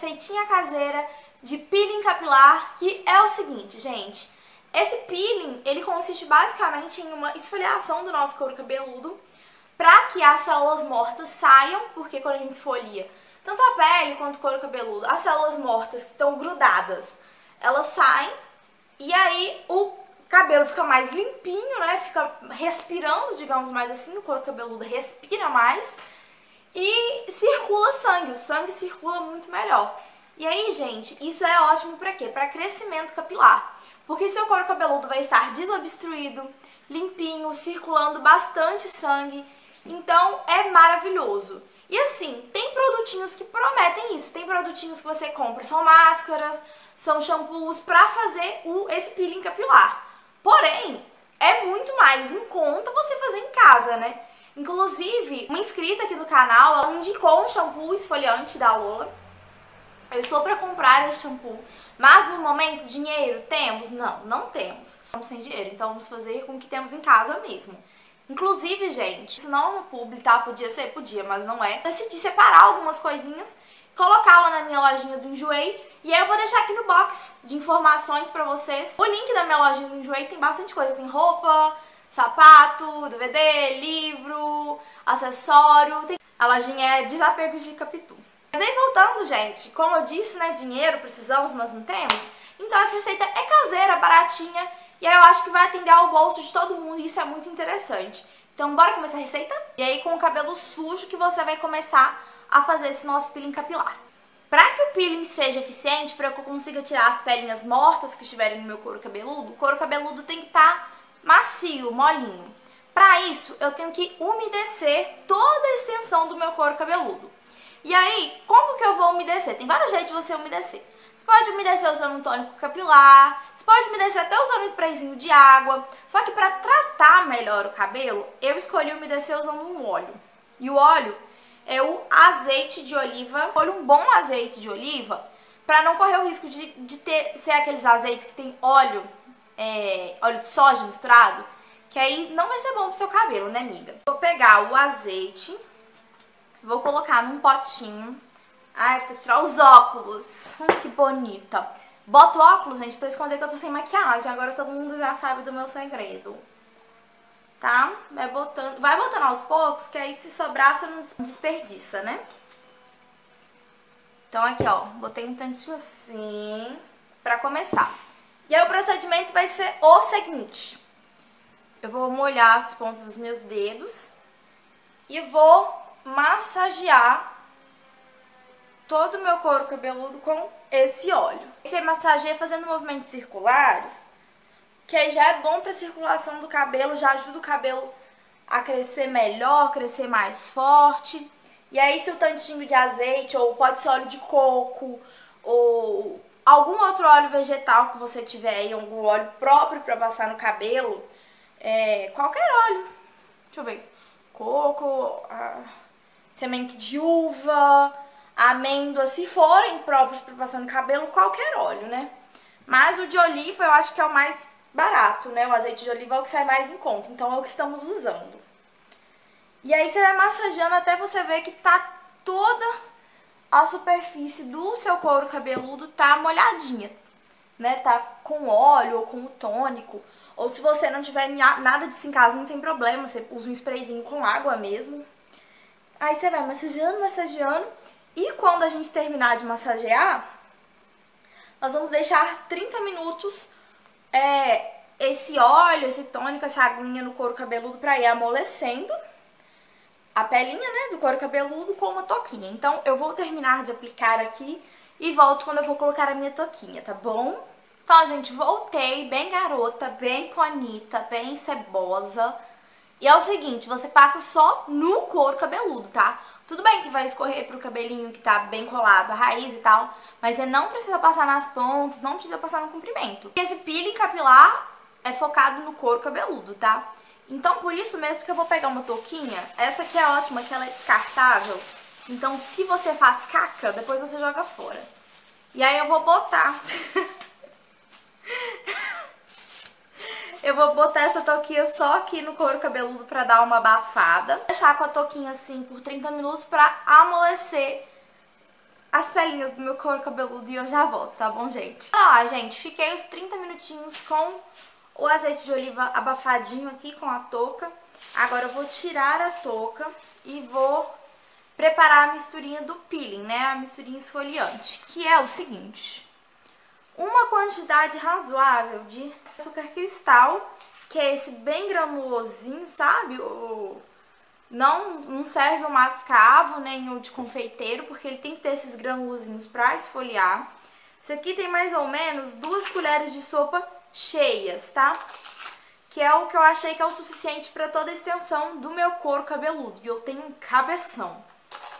receitinha caseira de peeling capilar, que é o seguinte, gente. Esse peeling, ele consiste basicamente em uma esfoliação do nosso couro cabeludo para que as células mortas saiam, porque quando a gente esfolia tanto a pele quanto o couro cabeludo, as células mortas que estão grudadas, elas saem e aí o cabelo fica mais limpinho, né? Fica respirando, digamos mais assim, o couro cabeludo respira mais e circula sangue, o sangue circula muito melhor. E aí, gente, isso é ótimo para quê? Para crescimento capilar. Porque seu couro cabeludo vai estar desobstruído, limpinho, circulando bastante sangue. Então, é maravilhoso. E assim, tem produtinhos que prometem isso. Tem produtinhos que você compra, são máscaras, são shampoos para fazer o, esse peeling capilar. Porém, é muito mais em conta você fazer em casa, né? Inclusive, uma inscrita aqui do canal, ela indicou um shampoo esfoliante da Lola. Eu estou para comprar esse shampoo, mas no momento, dinheiro temos? Não, não temos. Estamos sem dinheiro, então vamos fazer com o que temos em casa mesmo. Inclusive, gente, isso não é uma publi, tá? Podia ser? Podia, mas não é. Decidi separar algumas coisinhas, colocá-la na minha lojinha do Enjoei, e aí eu vou deixar aqui no box de informações pra vocês. O link da minha lojinha do Enjoei tem bastante coisa, tem roupa, sapato, DVD, livro, acessório, tem... A lojinha é Desapegos de Capitu. Mas aí voltando, gente, como eu disse, né, dinheiro precisamos, mas não temos. Então essa receita é caseira, baratinha, e aí eu acho que vai atender ao bolso de todo mundo e isso é muito interessante. Então bora começar a receita? E aí com o cabelo sujo que você vai começar a fazer esse nosso peeling capilar. Para que o peeling seja eficiente, para que eu consiga tirar as pelinhas mortas que estiverem no meu couro cabeludo, o couro cabeludo tem que estar tá macio, molinho. Para isso, eu tenho que umedecer toda a extensão do meu couro cabeludo. E aí, como que eu vou umedecer? Tem vários jeitos de você umedecer. Você pode umedecer usando um tônico capilar, você pode umedecer até usando um sprayzinho de água. Só que para tratar melhor o cabelo, eu escolhi umedecer usando um óleo. E o óleo é o azeite de oliva. Escolha um bom azeite de oliva para não correr o risco de, de ter, ser aqueles azeites que tem óleo, é, óleo de soja misturado, que aí não vai ser bom pro seu cabelo, né, amiga? Vou pegar o azeite Vou colocar num potinho. Ai, vou ter que tirar os óculos. Hum, que bonita. Boto óculos, gente, pra esconder que eu tô sem maquiagem. Agora todo mundo já sabe do meu segredo. Tá? Vai botando, vai botando aos poucos, que aí se sobrar você não desperdiça, né? Então aqui, ó, botei um tantinho assim pra começar. E aí o procedimento vai ser o seguinte. Eu vou molhar as pontas dos meus dedos e vou massagear todo o meu couro cabeludo com esse óleo. Você massageia fazendo movimentos circulares, que aí já é bom para circulação do cabelo, já ajuda o cabelo a crescer melhor, crescer mais forte. E aí se o tantinho de azeite, ou pode ser óleo de coco, ou algum outro óleo vegetal que você tiver aí, algum óleo próprio para passar no cabelo, é, qualquer óleo. Deixa eu ver. Coco, semente de uva, amêndoa, se forem próprios para passar no cabelo, qualquer óleo, né? Mas o de oliva eu acho que é o mais barato, né? O azeite de oliva é o que sai mais em conta, então é o que estamos usando. E aí você vai massageando até você ver que tá toda a superfície do seu couro cabeludo tá molhadinha, né? Tá com óleo ou com o tônico. Ou se você não tiver nada disso em casa, não tem problema, você usa um sprayzinho com água mesmo. Aí você vai massageando, massageando. E quando a gente terminar de massagear, nós vamos deixar 30 minutos é, esse óleo, esse tônico, essa aguinha no couro cabeludo pra ir amolecendo a pelinha, né, do couro cabeludo com uma toquinha. Então, eu vou terminar de aplicar aqui e volto quando eu vou colocar a minha toquinha, tá bom? Então, gente, voltei bem garota, bem conita, bem cebosa. E é o seguinte, você passa só no couro cabeludo, tá? Tudo bem que vai escorrer pro cabelinho que tá bem colado, a raiz e tal, mas você não precisa passar nas pontas, não precisa passar no comprimento. Esse peeling capilar é focado no couro cabeludo, tá? Então por isso mesmo que eu vou pegar uma touquinha, essa aqui é ótima, que ela é descartável, Então, se você faz caca, depois você joga fora. E aí eu vou botar... eu vou botar essa touquinha só aqui no couro cabeludo pra dar uma abafada. Vou deixar com a touquinha assim por 30 minutos pra amolecer as pelinhas do meu couro cabeludo e eu já volto, tá bom, gente? Ah, gente, fiquei os 30 minutinhos com o azeite de oliva abafadinho aqui com a touca. Agora eu vou tirar a touca e vou preparar a misturinha do peeling, né? A misturinha esfoliante, que é o seguinte. Uma quantidade razoável de açúcar cristal, que é esse bem granulosinho, sabe? O não, não serve o mascavo nem o de confeiteiro, porque ele tem que ter esses granulozinhos para esfoliar. Isso aqui tem mais ou menos duas colheres de sopa cheias, tá? Que é o que eu achei que é o suficiente para toda a extensão do meu couro cabeludo. E eu tenho um cabeção.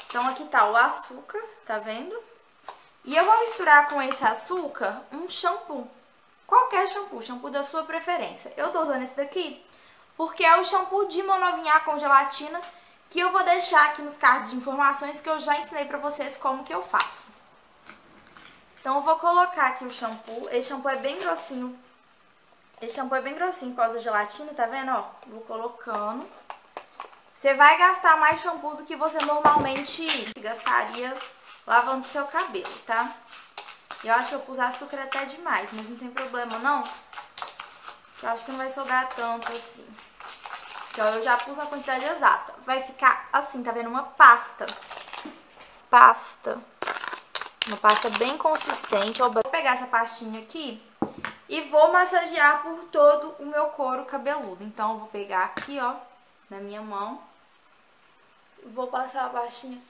Então aqui tá o açúcar, tá vendo? E eu vou misturar com esse açúcar um shampoo. Qualquer shampoo, shampoo da sua preferência. Eu tô usando esse daqui porque é o shampoo de monovinhar com gelatina que eu vou deixar aqui nos cards de informações que eu já ensinei pra vocês como que eu faço. Então eu vou colocar aqui o shampoo, esse shampoo é bem grossinho, esse shampoo é bem grossinho por causa da gelatina, tá vendo, ó? Vou colocando. Você vai gastar mais shampoo do que você normalmente gastaria lavando seu cabelo, tá? Eu acho que eu pus açúcar até demais, mas não tem problema não. Eu acho que não vai sobrar tanto assim. Então eu já pus a quantidade exata. Vai ficar assim, tá vendo? Uma pasta. Pasta. Uma pasta bem consistente. Vou pegar essa pastinha aqui e vou massagear por todo o meu couro cabeludo. Então eu vou pegar aqui, ó, na minha mão. Vou passar a pastinha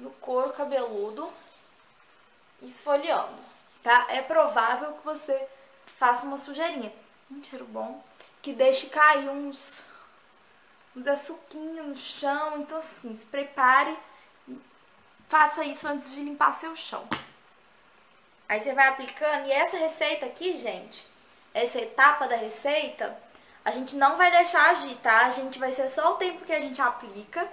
no couro cabeludo, esfoliando, tá? É provável que você faça uma sujeirinha. Um cheiro bom. Que deixe cair uns uns açuquinhos no chão. Então, assim, se prepare, faça isso antes de limpar seu chão. Aí você vai aplicando. E essa receita aqui, gente, essa etapa da receita, a gente não vai deixar agir, tá? A gente vai ser só o tempo que a gente aplica,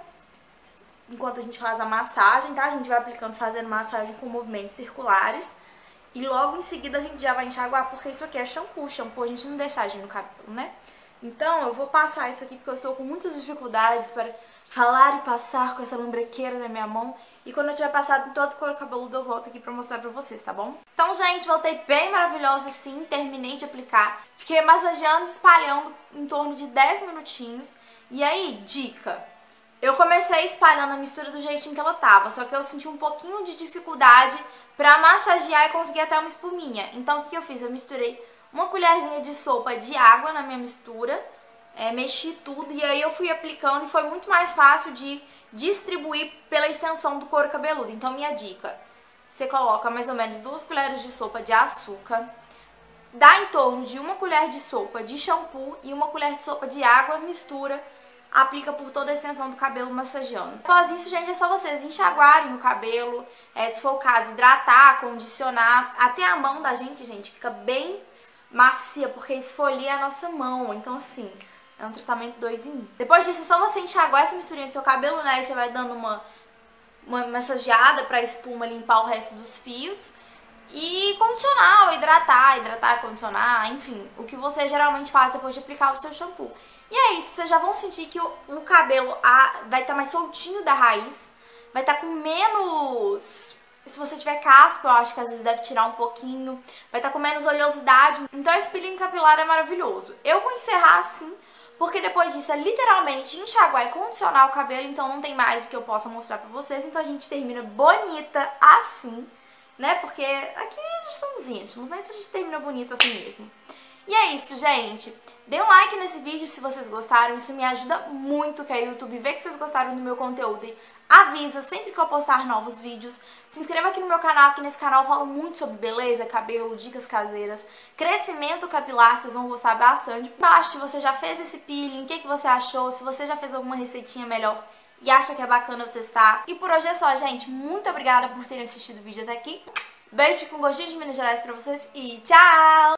enquanto a gente faz a massagem, tá? A gente vai aplicando, fazendo massagem com movimentos circulares. E logo em seguida a gente já vai enxaguar, porque isso aqui é shampoo. Shampoo a gente não deixa agir no cabelo, né? Então, eu vou passar isso aqui porque eu estou com muitas dificuldades para falar e passar com essa lambrequeira na minha mão. E quando eu tiver passado em todo o couro cabeludo, eu volto aqui pra mostrar pra vocês, tá bom? Então, gente, voltei bem maravilhosa assim, terminei de aplicar. Fiquei massageando, espalhando em torno de 10 minutinhos. E aí, dica... Eu comecei espalhando a mistura do jeitinho que ela tava, só que eu senti um pouquinho de dificuldade pra massagear e conseguir até uma espuminha. Então, o que, eu fiz? Eu misturei uma colherzinha de sopa de água na minha mistura, é, mexi tudo e aí eu fui aplicando e foi muito mais fácil de distribuir pela extensão do couro cabeludo. Então minha dica, você coloca mais ou menos duas colheres de sopa de açúcar, dá em torno de uma colher de sopa de shampoo e uma colher de sopa de água, mistura, aplica por toda a extensão do cabelo massageando. Após isso, gente, é só vocês enxaguarem o cabelo, é, se for o caso, hidratar, condicionar, até a mão da gente, gente, fica bem macia, porque esfolia a nossa mão. Então, assim, é um tratamento dois em um. Depois disso, é só você enxaguar essa misturinha do seu cabelo, né? E você vai dando uma, uma massageada pra espuma limpar o resto dos fios. E condicionar, hidratar, hidratar, condicionar, enfim, o que você geralmente faz depois de aplicar o seu shampoo. E é isso, vocês já vão sentir que o, o cabelo a, vai estar tá mais soltinho da raiz, vai estar tá com menos se você tiver caspa, eu acho que às vezes deve tirar um pouquinho. Vai estar tá com menos oleosidade. Então esse peeling capilar é maravilhoso. Eu vou encerrar assim, porque depois disso é literalmente enxaguar e condicionar o cabelo. Então não tem mais o que eu possa mostrar pra vocês. Então a gente termina bonita assim, né? Porque aqui somos íntimos, né? Então a gente termina bonito assim mesmo. E é isso, gente. Dê um like nesse vídeo se vocês gostaram, isso me ajuda muito que a YouTube vê que vocês gostaram do meu conteúdo e avisa sempre que eu postar novos vídeos. Se inscreva aqui no meu canal, que nesse canal eu falo muito sobre beleza, cabelo, dicas caseiras, crescimento capilar, vocês vão gostar bastante. Embaixo se você já fez esse peeling, o que, que você achou, se você já fez alguma receitinha melhor e acha que é bacana eu testar. E por hoje é só, gente. Muito obrigada por terem assistido o vídeo até aqui. Beijo com gostinho de Minas Gerais pra vocês e tchau!